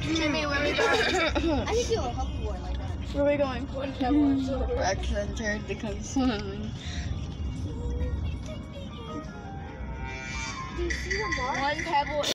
Jimmy, where are we going? I think you'll a hoverboard like that. Where are we going? Rex pebble. Rex to come swimming. Do you see the mark? One pebble